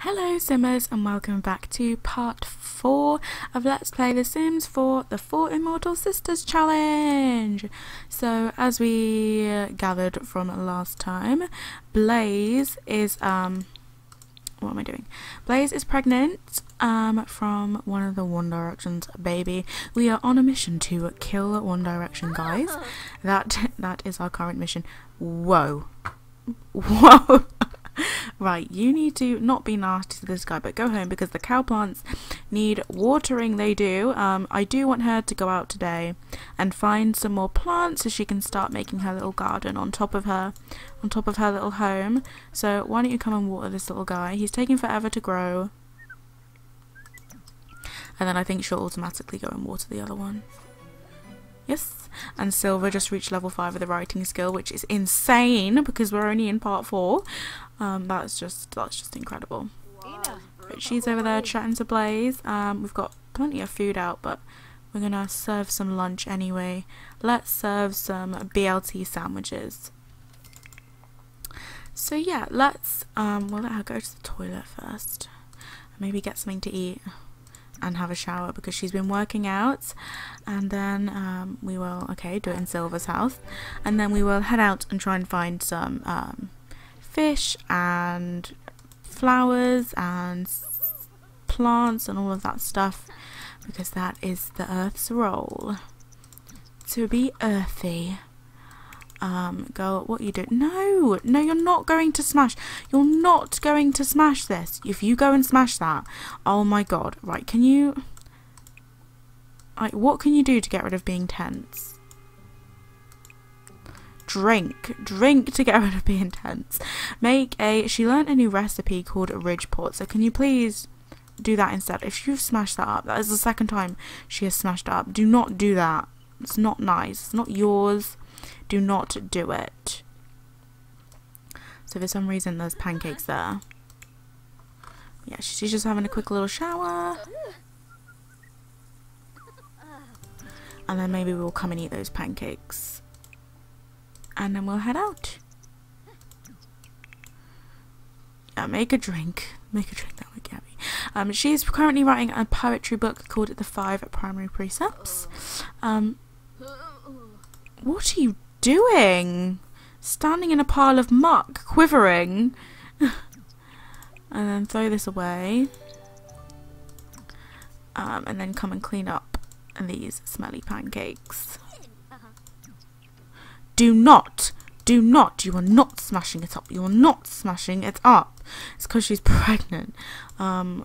Hello Simmers and welcome back to part 4 of Let's Play The Sims 4 The Four Immortal Sisters Challenge. So as we gathered from last time, Blaize is, um, what am I doing? Blaize is pregnant um, from one of the One Direction's baby. We are on a mission to kill One Direction guys. That That is our current mission. Whoa. Whoa. right, you need to not be nasty to this guy, but go home because the cow plants need watering. They do. Um, I do want her to go out today and find some more plants so she can start making her little garden on top of her, on top of her little home. So why don't you come and water this little guy? He's taking forever to grow. And then I think she'll automatically go and water the other one. Yes. And Silver just reached level 5 of the writing skill, which is insane because we're only in part 4. Um, that's just that's just incredible. But she's over there chatting to Blaize. Um, we've got plenty of food out, but we're gonna serve some lunch anyway. Let's serve some BLT sandwiches. So yeah, let's um, we'll let her go to the toilet first. Maybe get something to eat and have a shower because she's been working out. And then um, we will okay do it in Silver's house. And then we will head out and try and find some um, fish and flowers and plants and all of that stuff because that is the earth's role. To be earthy um, girl, what you do? No, no, you're not going to smash. You're not going to smash this. If you go and smash that, oh my god. Right, can you... Like, what can you do to get rid of being tense? Drink. Drink to get rid of being tense. Make a... She learned a new recipe called Ridgeport, so can you please do that instead? If you've smashed that up, that is the second time she has smashed up. Do not do that. It's not nice. It's not yours do not do it. So for some reason there's pancakes there. Yeah, she's just having a quick little shower. And then maybe we'll come and eat those pancakes. And then we'll head out. Yeah, make a drink. Make a drink that would get me. Um, she's currently writing a poetry book called The Five Primary Precepts. Um, what are you doing? Standing in a pile of muck, quivering. and then throw this away. Um, and then come and clean up these smelly pancakes. Do not, do not, you are not smashing it up. You are not smashing it up. It's because she's pregnant. Um,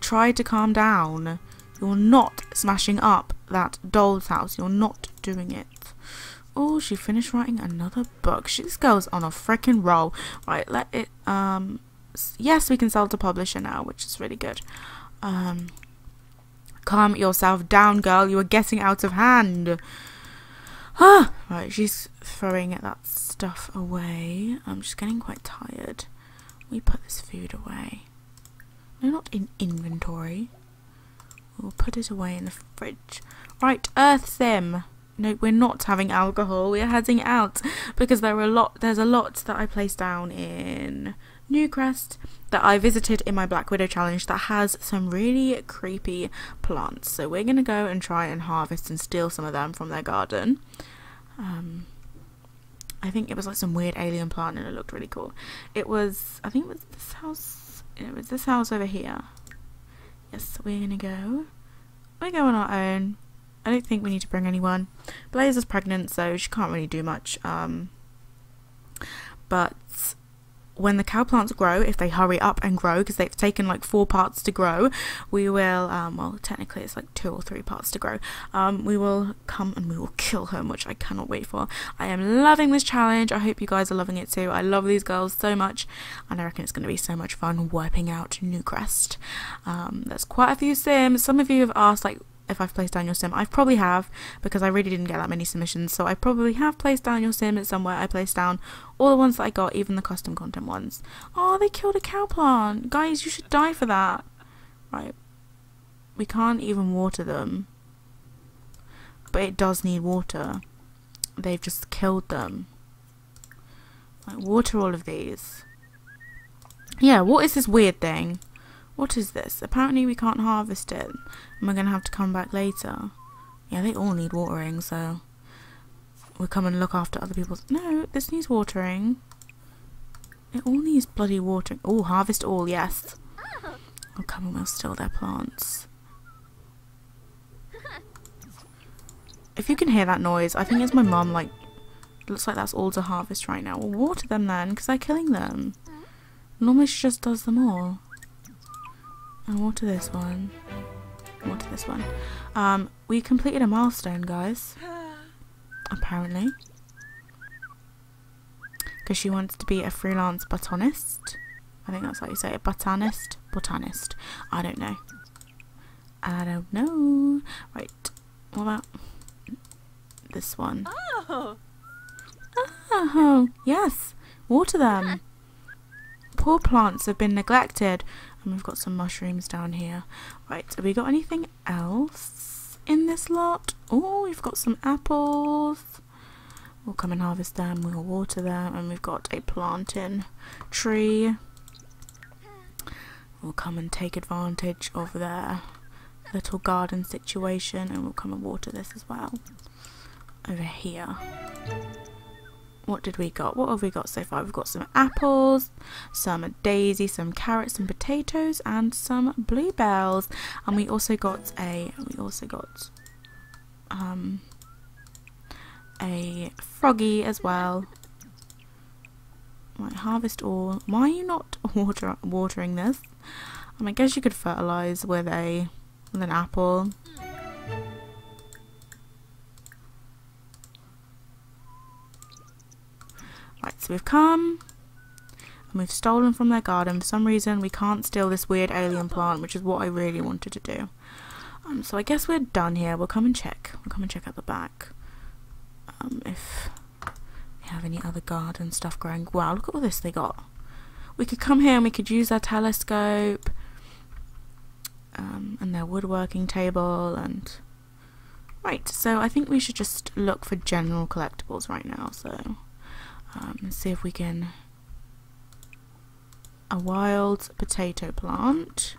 try to calm down. You're not smashing up that doll's house. You're not doing it. Oh, she finished writing another book. She, this girl's on a freaking roll. Right, let it, um, yes, we can sell to publisher now, which is really good. Um, calm yourself down, girl. You are getting out of hand. Ah, right, she's throwing that stuff away. I'm just getting quite tired. We put this food away. No, not in inventory. We'll put it away in the fridge. Right, Earth Sim no, we're not having alcohol. We're heading out because there are a lot. There's a lot that I placed down in Newcrest that I visited in my Black Widow challenge that has some really creepy plants. So we're gonna go and try and harvest and steal some of them from their garden. Um, I think it was like some weird alien plant and it looked really cool. It was, I think it was this house. It was this house over here. Yes, we're gonna go. We're going on our own. I don't think we need to bring anyone. Blaize is pregnant, so she can't really do much. Um, but when the cow plants grow, if they hurry up and grow, because they've taken like four parts to grow, we will, um, well, technically it's like two or three parts to grow, um, we will come and we will kill her, which I cannot wait for. I am loving this challenge. I hope you guys are loving it too. I love these girls so much, and I reckon it's going to be so much fun wiping out Newcrest. Um, there's quite a few sims. Some of you have asked, like, if I've placed down your sim. I probably have because I really didn't get that many submissions. So I probably have placed down your sim somewhere. I placed down all the ones that I got, even the custom content ones. Oh, they killed a cow plant. Guys, you should die for that. Right. We can't even water them. But it does need water. They've just killed them. Like, water all of these. Yeah, what is this weird thing? What is this? Apparently we can't harvest it. And we're going to have to come back later. Yeah, they all need watering, so... We'll come and look after other people's... No, this needs watering. It all needs bloody watering. Oh, harvest all, yes. Oh, come on, we'll still their plants. If you can hear that noise, I think it's my mum, like... Looks like that's all to harvest right now. Well, water them then, because they're killing them. Normally she just does them all. And water this one. Water this one. Um, we completed a milestone, guys. Apparently. Because she wants to be a freelance botanist. I think that's how you say it. Botanist? Botanist. I don't know. I don't know. Right. What about this one? Oh. Oh, yes. Water them. Poor plants have been neglected. And we've got some mushrooms down here. Right, have we got anything else in this lot? Oh, we've got some apples. We'll come and harvest them, we'll water them, and we've got a planting tree. We'll come and take advantage of their little garden situation and we'll come and water this as well. Over here what did we got? What have we got so far? We've got some apples, some daisy, some carrots, some potatoes, and some bluebells. And we also got a we also got um a froggy as well. Right, harvest all. Why are you not water watering this? Um, I guess you could fertilize with a with an apple. So we've come and we've stolen from their garden. For some reason, we can't steal this weird alien plant, which is what I really wanted to do. Um, so I guess we're done here. We'll come and check. We'll come and check out the back. Um, if we have any other garden stuff growing. Wow, look at all this they got. We could come here and we could use our telescope um, and their woodworking table and... Right, so I think we should just look for general collectibles right now, so um, and see if we can a wild potato plant.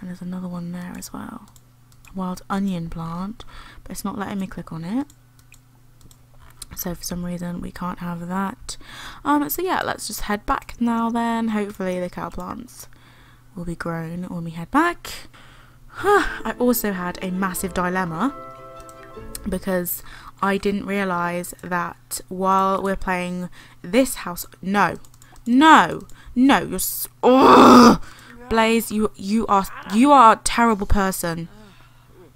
And there's another one there as well. A wild onion plant but it's not letting me click on it. So for some reason we can't have that. Um so yeah let's just head back now then. Hopefully the cow plants will be grown when we head back. I also had a massive dilemma because I didn't realise that while we're playing this house, no, no, no, you're, oh, Blaize, you you are you are a terrible person.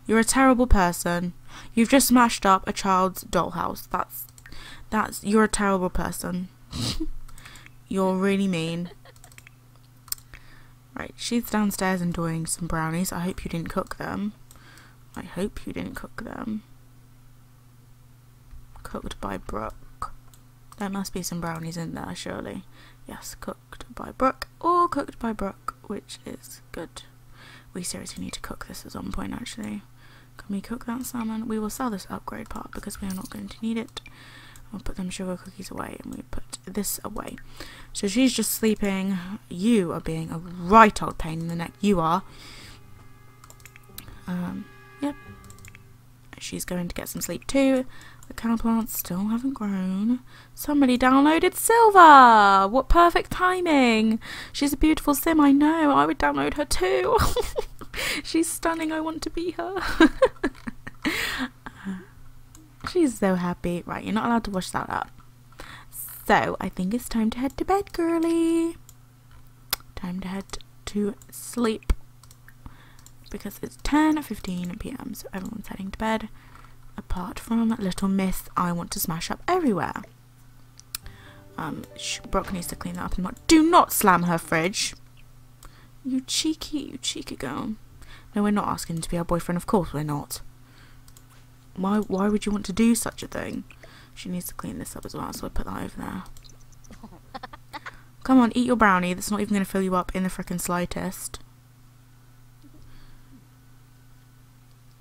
You're a terrible person. You've just smashed up a child's dollhouse. That's that's you're a terrible person. you're really mean. Right, she's downstairs enjoying some brownies. I hope you didn't cook them. I hope you didn't cook them cooked by Brooke. There must be some brownies in there, surely. Yes, cooked by Brooke or cooked by Brooke, which is good. We seriously need to cook this at some point, actually. Can we cook that salmon? We will sell this upgrade part because we are not going to need it. We'll put them sugar cookies away and we put this away. So she's just sleeping. You are being a right old pain in the neck. You are. Um, yep. She's going to get some sleep too. The cow plants still haven't grown. Somebody downloaded Silver! What perfect timing! She's a beautiful sim, I know. I would download her too. She's stunning. I want to be her. She's so happy. Right, you're not allowed to wash that up. So, I think it's time to head to bed, girly. Time to head to sleep. Because it's 10.15 p.m. So everyone's heading to bed apart from Little Miss I Want to Smash Up Everywhere. Um, Brooke needs to clean that up and not- Do not slam her fridge! You cheeky, you cheeky girl. No, we're not asking to be our boyfriend, of course we're not. Why, why would you want to do such a thing? She needs to clean this up as well, so I put that over there. Come on, eat your brownie. That's not even going to fill you up in the frickin' slightest.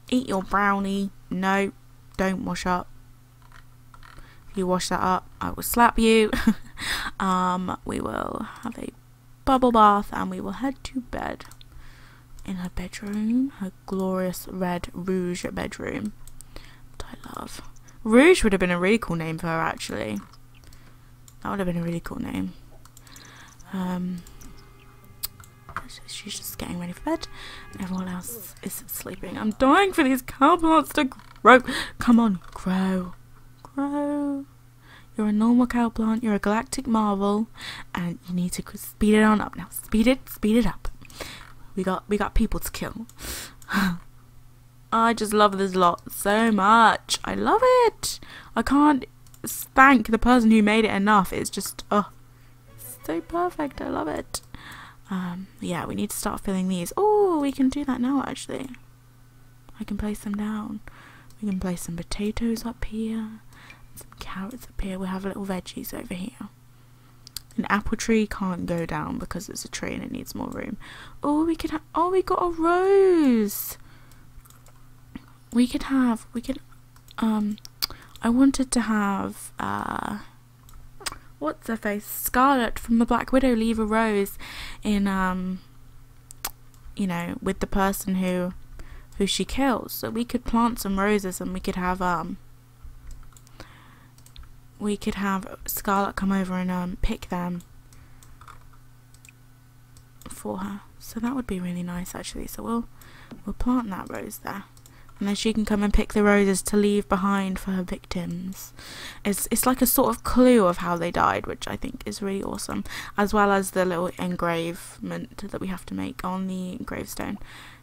Eat your brownie. No, don't wash up. If you wash that up, I will slap you. um, we will have a bubble bath and we will head to bed. In her bedroom, her glorious red rouge bedroom. That I love. Rouge would have been a really cool name for her, actually. That would have been a really cool name. Um, she's just getting ready for bed, everyone else is sleeping. I'm dying for these plants to grow. Come on, grow, grow. You're a normal cow plant. You're a galactic marvel, and you need to speed it on up now. Speed it, speed it up. We got we got people to kill. I just love this lot so much. I love it. I can't thank the person who made it enough. It's just oh, so perfect. I love it. Um, yeah, we need to start filling these. Oh, we can do that now. Actually, I can place them down. We can place some potatoes up here some carrots up here. We have little veggies over here. An apple tree can't go down because it's a tree and it needs more room. Oh, we could have. Oh, we got a rose. We could have. We could. Um, I wanted to have. Uh, what's her face? Scarlet from the Black Widow. Leave a rose in. Um, you know, with the person who, who she kills. So we could plant some roses and we could have um we could have Scarlet come over and um, pick them for her. So that would be really nice actually. So we'll we'll plant that rose there. And then she can come and pick the roses to leave behind for her victims. It's it's like a sort of clue of how they died, which I think is really awesome. As well as the little engravement that we have to make on the gravestone.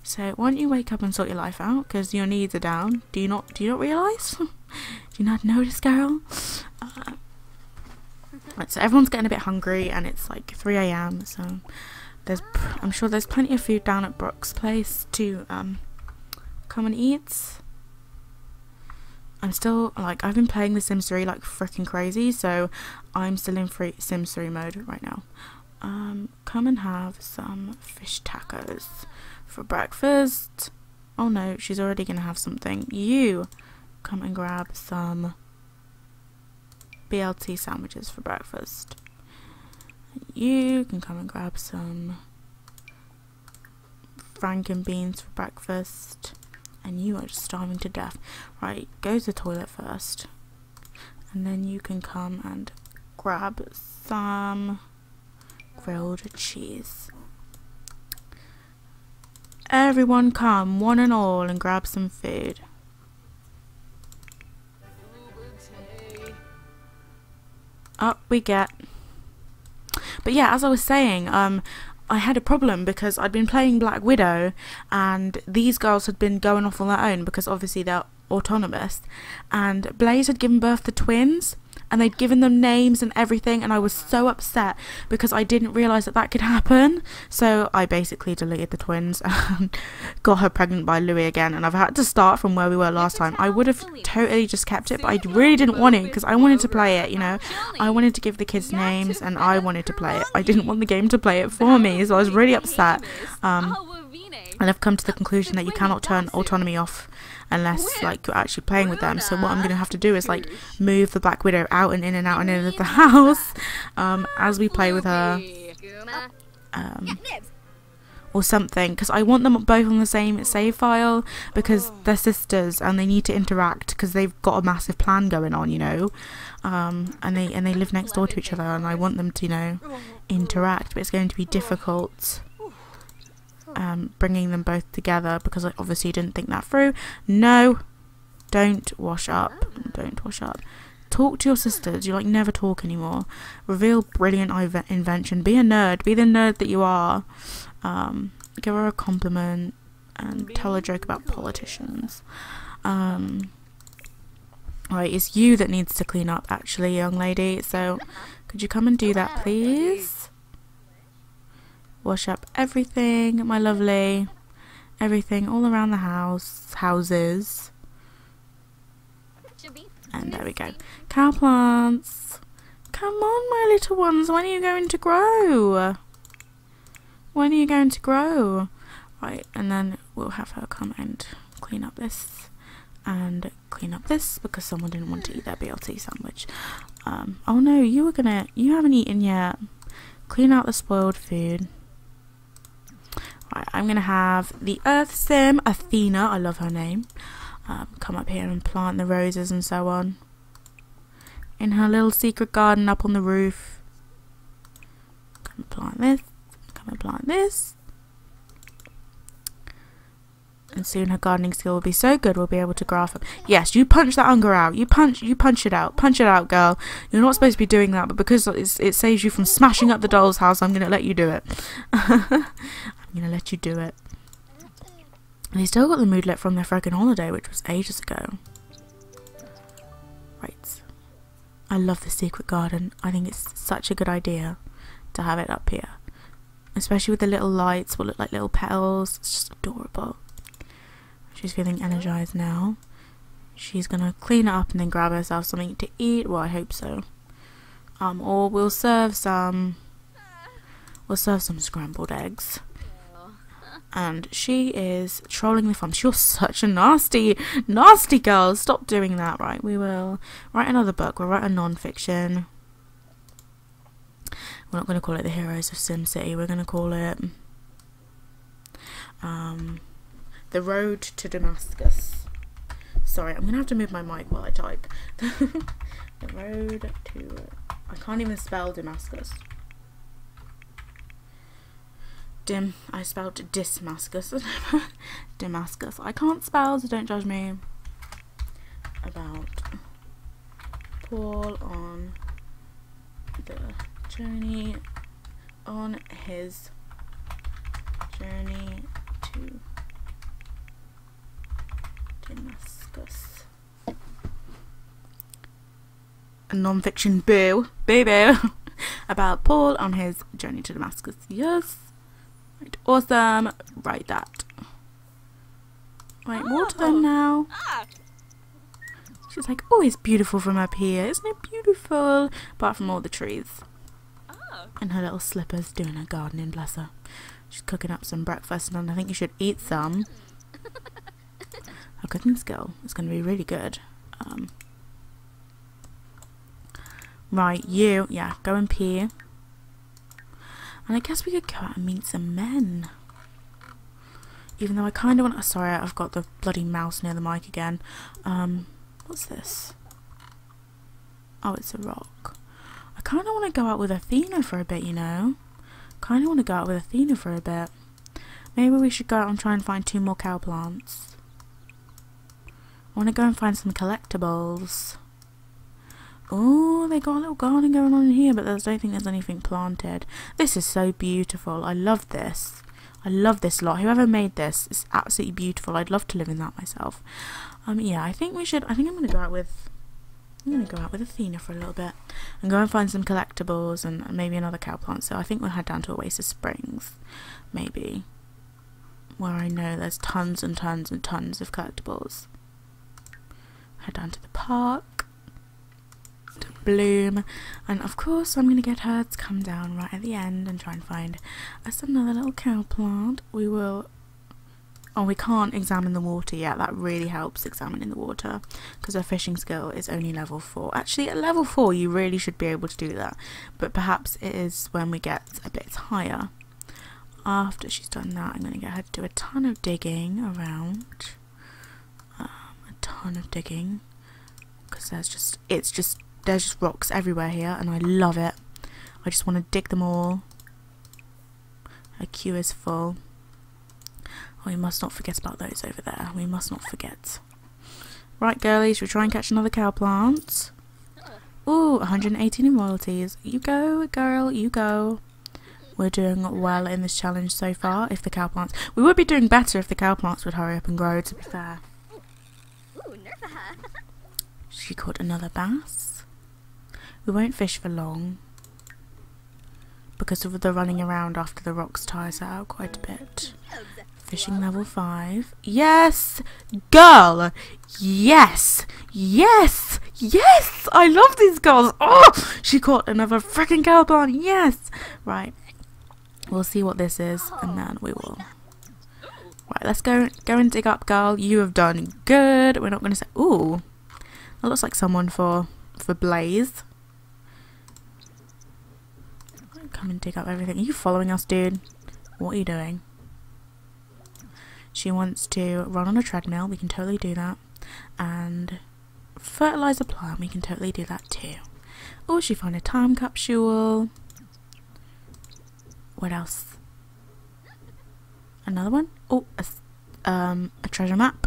So why don't you wake up and sort your life out? Because your needs are down. Do you not do you not realise? do you not notice, girl? Uh, right, so everyone's getting a bit hungry, and it's like 3 a.m. So there's, I'm sure there's plenty of food down at Brooke's place to um, come and eat. I'm still like I've been playing The Sims 3 like freaking crazy, so I'm still in free Sims 3 mode right now. Um, come and have some fish tacos for breakfast. Oh no, she's already gonna have something. You come and grab some BLT sandwiches for breakfast. You can come and grab some franks and beans for breakfast. And you are just starving to death. Right, go to the toilet first. And then you can come and grab some grilled cheese. Everyone come, one and all, and grab some food. up we get. But yeah, as I was saying, um, I had a problem because I'd been playing Black Widow and these girls had been going off on their own because obviously they're autonomous and Blaize had given birth to twins and they'd given them names and everything and I was so upset because I didn't realise that that could happen. So I basically deleted the twins and got her pregnant by Louis again and I've had to start from where we were last time. I would have totally just kept it but I really didn't want to because I wanted to play it you know? I wanted to give the kids names and I wanted to play it. I didn't want the game to play it for me so I was really upset. um, and I've come to the conclusion that you cannot turn autonomy off unless like you're actually playing with them. So what I'm gonna have to do is like move the Black Widow out and in and out and in of the house um, as we play with her. Um, or something because I want them both on the same save file because they're sisters and they need to interact because they've got a massive plan going on you know? Um, and they and they live next door to each other and I want them to you know interact but it's going to be difficult um, bringing them both together because I obviously didn't think that through. No, don't wash up. Don't wash up. Talk to your sisters. You like never talk anymore. Reveal brilliant invention. Be a nerd. Be the nerd that you are. Um, give her a compliment and tell a joke about politicians. Um, right, it's you that needs to clean up, actually, young lady. So, could you come and do that, please? Wash up everything, my lovely. Everything all around the house, houses. And there we go. Cow plants. Come on, my little ones. When are you going to grow? When are you going to grow? Right, and then we'll have her come and clean up this and clean up this because someone didn't want to eat their BLT sandwich. Um, oh no, you were gonna, you haven't eaten yet. clean out the spoiled food. I'm gonna have the Earth Sim Athena. I love her name. Um, come up here and plant the roses and so on. In her little secret garden up on the roof. Come and plant this. Come and plant this. And soon her gardening skill will be so good we'll be able to graft them. Yes, you punch that hunger out. You punch you punch it out. Punch it out, girl. You're not supposed to be doing that, but because it saves you from smashing up the doll's house, I'm going to let you do it. Going to let you do it. And they still got the moodlet from their freaking holiday, which was ages ago. Right. I love the secret garden. I think it's such a good idea to have it up here. Especially with the little lights, what look like little petals. It's just adorable. She's feeling energized now. She's gonna clean it up and then grab herself something to eat. Well, I hope so. Um, or we'll serve some. We'll serve some scrambled eggs. And she is trolling the farm. You're such a nasty, nasty girl. Stop doing that, right? We will write another book. We'll write a non-fiction. We're not going to call it The Heroes of SimCity. We're going to call it... Um, the road to Damascus. Sorry, I'm gonna have to move my mic while I type. the road to. I can't even spell Damascus. Dim. I spelled Dismascus. Damascus. I can't spell, so don't judge me. About Paul on the journey on his journey to Damascus. A non-fiction boo, boo boo, about Paul on his journey to Damascus. Yes. Right, awesome. Write that. Right, more to them now. She's like, oh, it's beautiful from up here. Isn't it beautiful? Apart from all the trees. And her little slippers doing her gardening, bless her. She's cooking up some breakfast and I think you should eat some a cooking skill. It's going to be really good. Um, right, you, yeah, go and pee. And I guess we could go out and meet some men. Even though I kind of want... Sorry, I've got the bloody mouse near the mic again. Um, what's this? Oh, it's a rock. I kind of want to go out with Athena for a bit, you know? Kind of want to go out with Athena for a bit. Maybe we should go out and try and find two more cow plants. I want to go and find some collectibles. Oh, they got a little garden going on in here, but I don't think there's anything planted. This is so beautiful. I love this. I love this lot. Whoever made this is absolutely beautiful. I'd love to live in that myself. Um, yeah, I think we should. I think I'm gonna go out with. I'm gonna go out with Athena for a little bit and go and find some collectibles and maybe another cow plant. So I think we'll head down to Oasis Springs, maybe, where I know there's tons and tons and tons of collectibles head down to the park Bloom and of course I'm to get her to come down right at the end and try and find us another little cow plant. We will Oh, we can't examine the water yet. That really helps examining the water because her fishing skill is only level 4. Actually, at level 4 you really should be able to do that. But perhaps it is when we get a bit higher. After she's done that, I'm to get her to do a ton of digging around um, a ton of digging because there's just it's just there's just rocks everywhere here and I love it I just want to dig them all a queue is full oh, we must not forget about those over there we must not forget right girlies we'll try and catch another cow plant oh. Ooh, 118 in royalties. You go, girl, you go. We're doing well in this challenge so far, if the cow plants... We would be doing better if the cow plants would hurry up and grow, to be fair. She caught another bass. We won't fish for long because of the running around after the rocks tires out quite a bit. Fishing level 5. Yes! Girl! Yes! Yes! Yes! I love these girls! Oh! She caught another freaking cowbon! Yes! Right. We'll see what this is and then we will Right, let's go go and dig up, girl. You have done good. We're not going to say... Ooh. That looks like someone for, for Blaize. Come and dig up everything. Are you following us, dude? What are you doing? She wants to run on a treadmill. We can totally do that. And fertilize a plant. We can totally do that too. Oh, she found a time capsule. What else? Another one? Oh, a, um, a treasure map.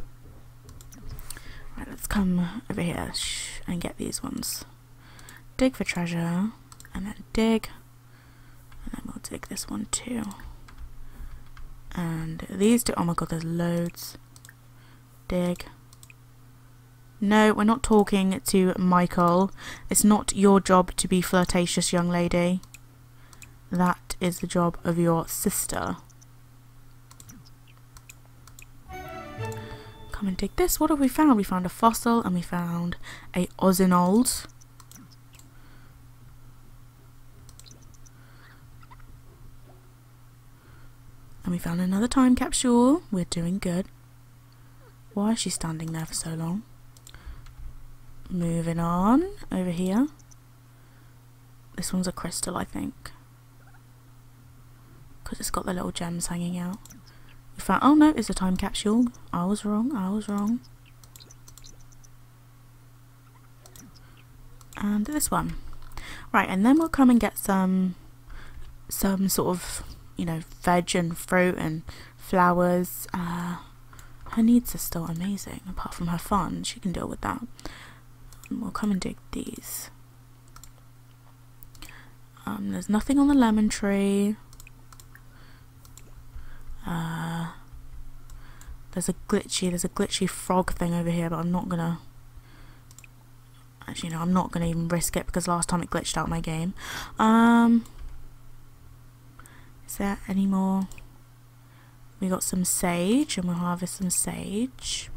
Right, let's come over here and get these ones. Dig for treasure, and then dig, and we'll take this one too. And these two, oh my god, there's loads. Dig. No, we're not talking to Michael. It's not your job to be flirtatious, young lady. That is the job of your sister. Come and dig this. What have we found? We found a fossil and we found a Ozynold. And we found another time capsule. We're doing good. Why is she standing there for so long? Moving on over here. This one's a crystal, I think. Because it's got the little gems hanging out. We found, oh no, it's a time capsule. I was wrong, I was wrong. And this one. Right, and then we'll come and get some, some sort of, you know, veg and fruit and flowers. Uh, her needs are still amazing, apart from her fun. She can deal with that. We'll come and dig these. Um, there's nothing on the lemon tree. Uh, there's a glitchy, there's a glitchy frog thing over here, but I'm not gonna. Actually, no, I'm not gonna even risk it because last time it glitched out my game. Um, is there any more? We got some sage, and we'll harvest some sage.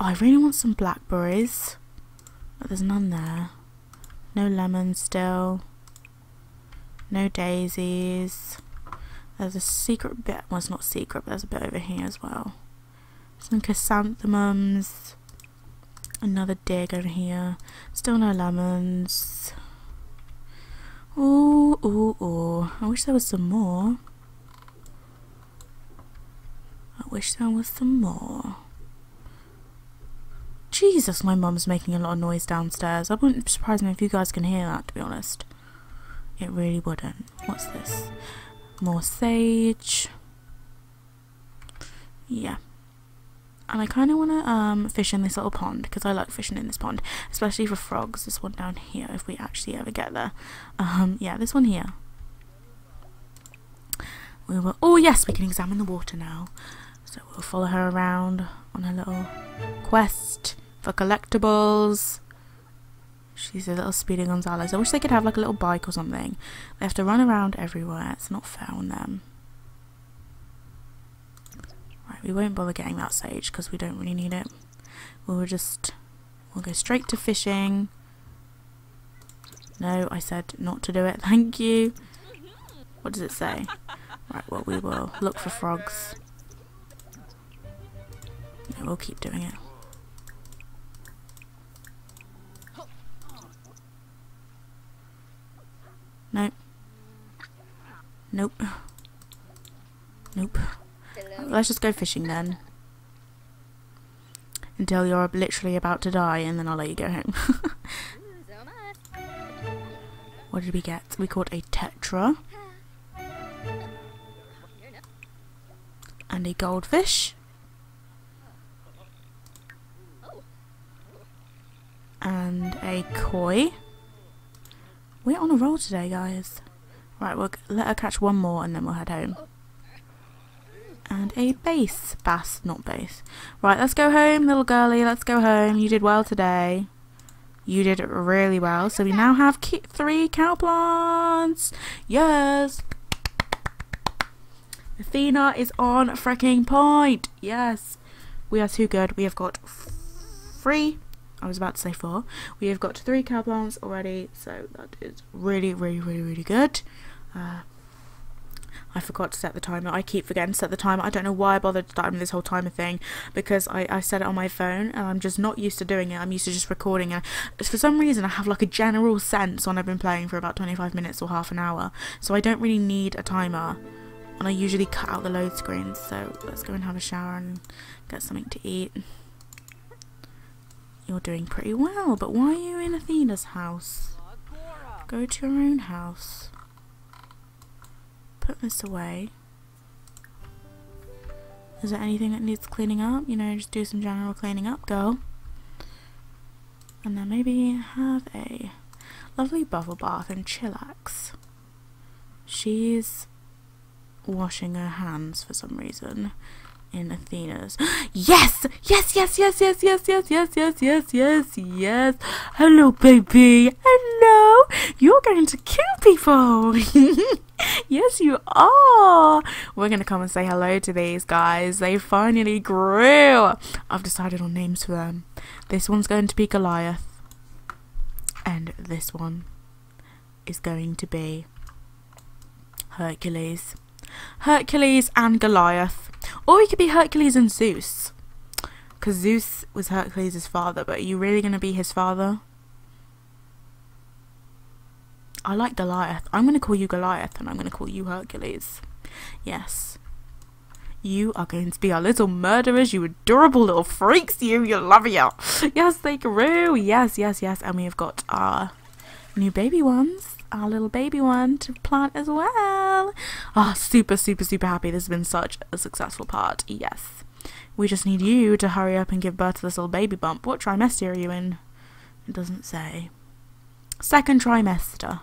Oh, I really want some blackberries, but there's none there. No lemons still. No daisies. There's a secret bit. Well, it's not secret, but there's a bit over here as well. Some chrysanthemums. Another dig over here. Still no lemons. Ooh, ooh, ooh. I wish there was some more. I wish there was some more. Jesus, my mum's making a lot of noise downstairs. I wouldn't surprise me if you guys can hear that, to be honest. It really wouldn't. What's this? More sage. Yeah. And I kind of want to um, fish in this little pond because I like fishing in this pond, especially for frogs. This one down here, if we actually ever get there. Um, yeah, this one here. We will. Oh yes, we can examine the water now. So we'll follow her around on her little quest for collectibles. She's a little Speedy Gonzales. I wish they could have like a little bike or something. They have to run around everywhere. It's not fair on them. Right, we won't bother getting that sage because we don't really need it. We'll just we'll go straight to fishing. No, I said not to do it. Thank you. What does it say? Right, well we will look for frogs. No, we'll keep doing it. Nope. Nope. Nope. Let's just go fishing then. Until you're literally about to die and then I'll let you go home. what did we get? We caught a tetra. And a goldfish. And a koi. We're on a roll today, guys. Right, we'll let her catch one more and then we'll head home. And a bass. Bass, not bass. Right, let's go home, little girlie. Let's go home. You did well today. You did really well. So we now have three cow plants. Yes. Athena is on freaking point. Yes. We are too good. We have got three I was about to say four. We have got three cow plants already, so that is really, really, really, really good. Uh, I forgot to set the timer. I keep forgetting to set the timer. I don't know why I bothered starting this whole timer thing because I, I set it on my phone and I'm just not used to doing it. I'm used to just recording it. For some reason, I have like a general sense when I've been playing for about 25 minutes or half an hour. So I don't really need a timer. And I usually cut out the load screens. So let's go and have a shower and get something to eat. You're doing pretty well, but why are you in Athena's house? Go to your own house. Put this away. Is there anything that needs cleaning up? You know, just do some general cleaning up, girl. And then maybe have a lovely bubble bath and chillax. She's washing her hands for some reason in Athena's. Yes! Yes, yes, yes, yes, yes, yes, yes, yes, yes, yes, yes. Hello, baby. Hello. You're going to kill people. yes, you are. We're going to come and say hello to these guys. They finally grew. I've decided on names for them. This one's going to be Goliath. And this one is going to be Hercules. Hercules and Goliath. Or he could be Hercules and Zeus. Because Zeus was Hercules' father, but are you really going to be his father? I like Goliath. I'm going to call you Goliath and I'm going to call you Hercules. Yes. You are going to be our little murderers, you adorable little freaks, you, you love you. Yes, they grew. Yes, yes, yes. And we have got our new baby ones our little baby one to plant as well. Oh, super, super, super happy. This has been such a successful part. Yes. We just need you to hurry up and give birth to this little baby bump. What trimester are you in? It doesn't say. Second trimester.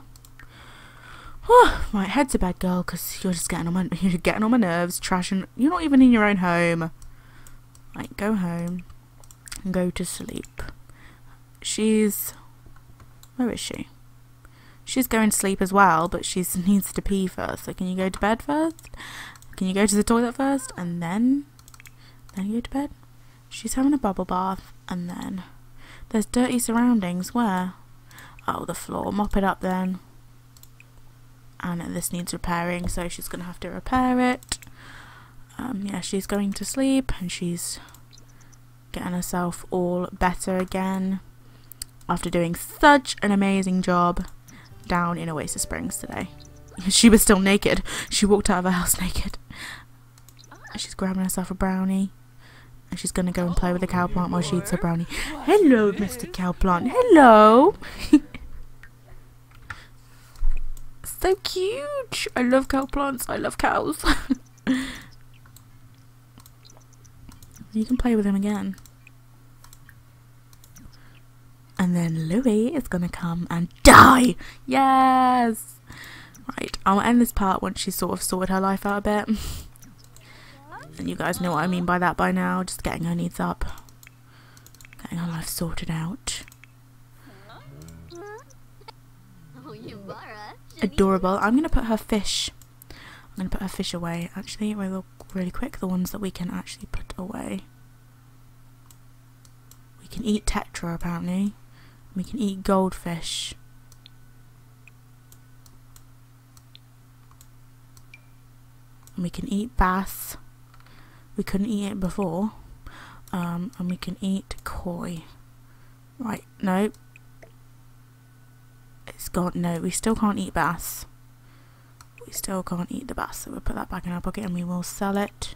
Oh, right, head to bed, girl, because you're just getting on my you're getting on my nerves, trashing. You're not even in your own home. Right, go home and go to sleep. She's where is she? She's going to sleep as well, but she needs to pee first. So can you go to bed first? Can you go to the toilet first and then then you go to bed? She's having a bubble bath and then there's dirty surroundings. Where? Oh, the floor. Mop it up then. And this needs repairing, so she's going to have to repair it. Um, yeah, she's going to sleep and she's getting herself all better again after doing such an amazing job down in Oasis Springs today. She was still naked. She walked out of her house naked. She's grabbing herself a brownie. And she's going to go and play with the cow plant while she eats her brownie. Hello, Mr. Cow Plant. Hello. so cute. I love cow plants. I love cows. you can play with him again. And then Louis is gonna come and die. Yes. Right, I'll end this part once she's sort of sorted her life out a bit. and you guys know what I mean by that by now. Just getting her needs up. Getting her life sorted out. Oh, Adorable. I'm going to put her fish. I'm going to put her fish away. Actually, really, really quick. The ones that we can actually put away. We can eat Tetra, apparently. We can eat goldfish. And we can eat bass. We couldn't eat it before. Um, and we can eat koi. Right, no. It's gone. No, we still can't eat bass. We still can't eat the bass, so we'll put that back in our pocket and we will sell it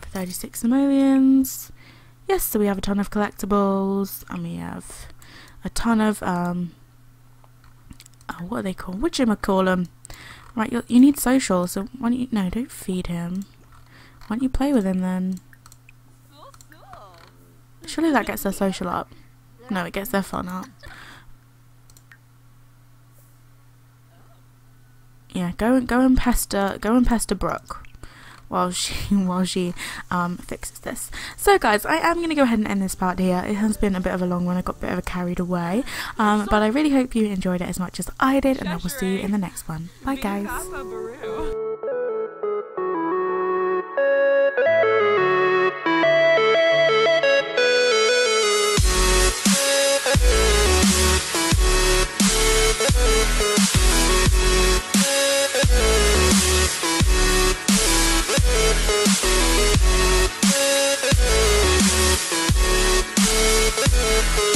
for 36 millions yes, so we have a ton of collectibles, and we have a ton of, um, oh, what are they called? What you? Right, you, you need social, so why don't you, no, don't feed him. Why don't you play with him then? Surely that gets their social up. No, it gets their fun up. Yeah, go and go and pester, go and pester Brooke while she while she um, fixes this. So guys, I am going to go ahead and end this part here. It has been a bit of a long one. I got a bit of a carried away. Um, but I really hope you enjoyed it as much as I did and I will see you in the next one. Bye guys. Thank you.